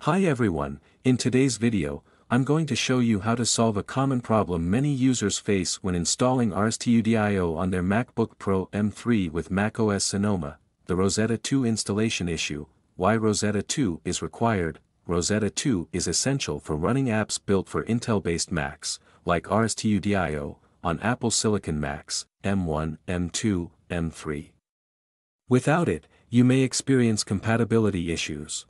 Hi everyone, in today's video, I'm going to show you how to solve a common problem many users face when installing RStudio on their MacBook Pro M3 with macOS Sonoma, the Rosetta 2 installation issue, why Rosetta 2 is required, Rosetta 2 is essential for running apps built for Intel-based Macs, like RStudio, on Apple Silicon Macs, M1, M2, M3. Without it, you may experience compatibility issues.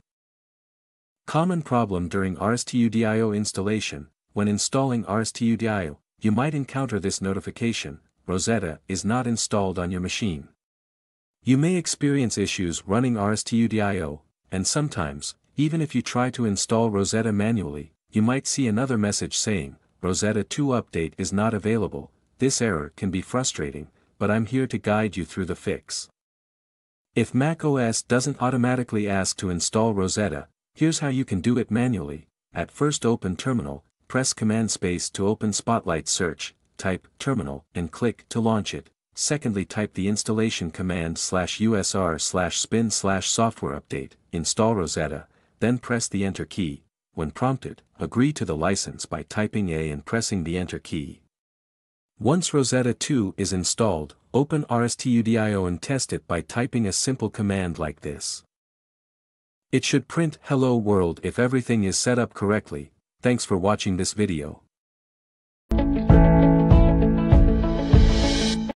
Common problem during RStudio installation, when installing RStudio, you might encounter this notification, Rosetta is not installed on your machine. You may experience issues running RStudio, and sometimes, even if you try to install Rosetta manually, you might see another message saying, Rosetta 2 update is not available, this error can be frustrating, but I'm here to guide you through the fix. If macOS doesn't automatically ask to install Rosetta, Here's how you can do it manually. At first open Terminal, press Command Space to open Spotlight Search, type Terminal and click to launch it. Secondly type the installation command slash usr slash sbin slash software update, install Rosetta, then press the Enter key. When prompted, agree to the license by typing A and pressing the Enter key. Once Rosetta 2 is installed, open RStudio and test it by typing a simple command like this. It should print Hello World if everything is set up correctly, thanks for watching this video.